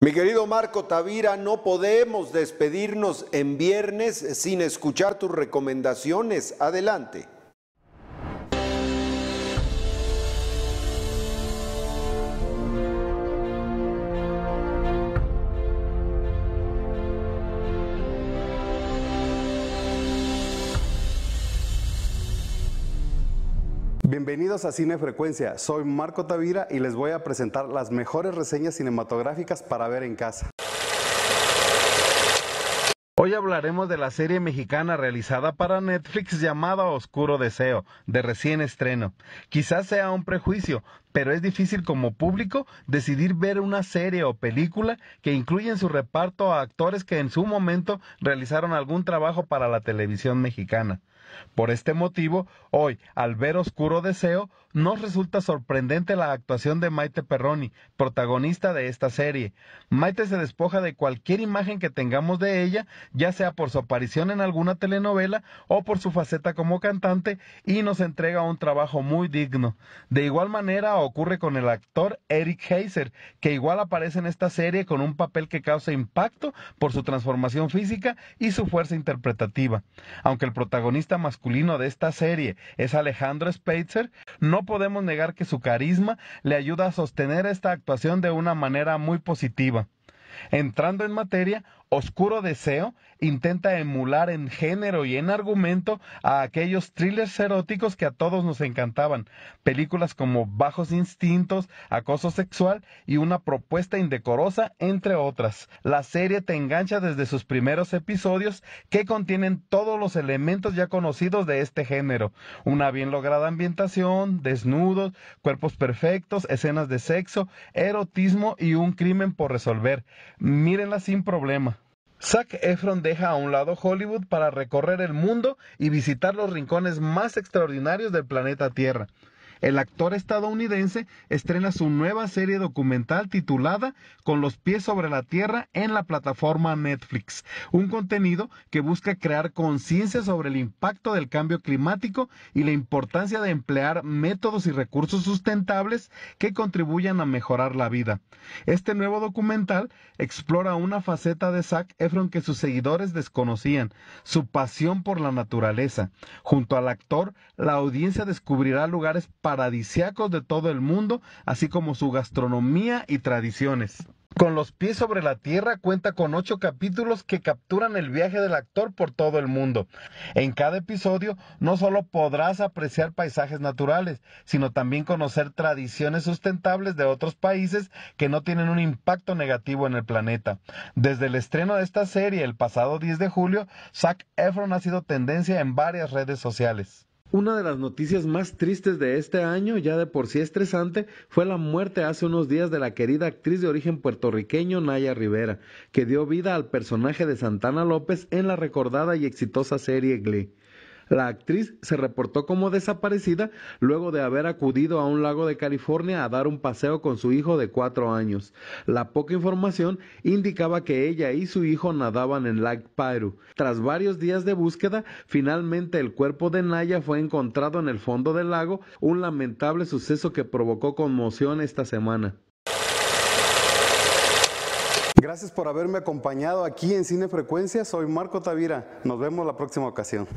Mi querido Marco Tavira, no podemos despedirnos en viernes sin escuchar tus recomendaciones. Adelante. Bienvenidos a Cine Frecuencia, soy Marco Tavira y les voy a presentar las mejores reseñas cinematográficas para ver en casa. Hoy hablaremos de la serie mexicana realizada para Netflix llamada Oscuro Deseo, de recién estreno. Quizás sea un prejuicio, pero es difícil como público decidir ver una serie o película que incluye en su reparto a actores que en su momento realizaron algún trabajo para la televisión mexicana. Por este motivo, hoy, al ver Oscuro Deseo, nos resulta sorprendente la actuación de Maite Perroni, protagonista de esta serie. Maite se despoja de cualquier imagen que tengamos de ella, ya sea por su aparición en alguna telenovela o por su faceta como cantante, y nos entrega un trabajo muy digno. De igual manera ocurre con el actor Eric Heiser, que igual aparece en esta serie con un papel que causa impacto por su transformación física y su fuerza interpretativa. Aunque el protagonista masculino de esta serie es Alejandro Speitzer, no podemos negar que su carisma le ayuda a sostener esta actuación de una manera muy positiva. Entrando en materia, Oscuro Deseo intenta emular en género y en argumento a aquellos thrillers eróticos que a todos nos encantaban, películas como Bajos Instintos, Acoso Sexual y Una Propuesta Indecorosa, entre otras. La serie te engancha desde sus primeros episodios que contienen todos los elementos ya conocidos de este género, una bien lograda ambientación, desnudos, cuerpos perfectos, escenas de sexo, erotismo y un crimen por resolver. Mírenla sin problema. Zac Efron deja a un lado Hollywood para recorrer el mundo y visitar los rincones más extraordinarios del planeta Tierra el actor estadounidense estrena su nueva serie documental titulada Con los pies sobre la tierra en la plataforma Netflix, un contenido que busca crear conciencia sobre el impacto del cambio climático y la importancia de emplear métodos y recursos sustentables que contribuyan a mejorar la vida. Este nuevo documental explora una faceta de Zac Efron que sus seguidores desconocían, su pasión por la naturaleza. Junto al actor, la audiencia descubrirá lugares paradisiacos de todo el mundo, así como su gastronomía y tradiciones. Con los pies sobre la tierra cuenta con ocho capítulos que capturan el viaje del actor por todo el mundo. En cada episodio no solo podrás apreciar paisajes naturales, sino también conocer tradiciones sustentables de otros países que no tienen un impacto negativo en el planeta. Desde el estreno de esta serie el pasado 10 de julio, Zac Efron ha sido tendencia en varias redes sociales. Una de las noticias más tristes de este año, ya de por sí estresante, fue la muerte hace unos días de la querida actriz de origen puertorriqueño Naya Rivera, que dio vida al personaje de Santana López en la recordada y exitosa serie Glee. La actriz se reportó como desaparecida luego de haber acudido a un lago de California a dar un paseo con su hijo de cuatro años. La poca información indicaba que ella y su hijo nadaban en Lake Pyru. Tras varios días de búsqueda, finalmente el cuerpo de Naya fue encontrado en el fondo del lago, un lamentable suceso que provocó conmoción esta semana. Gracias por haberme acompañado aquí en Cine Frecuencia. Soy Marco Tavira. Nos vemos la próxima ocasión.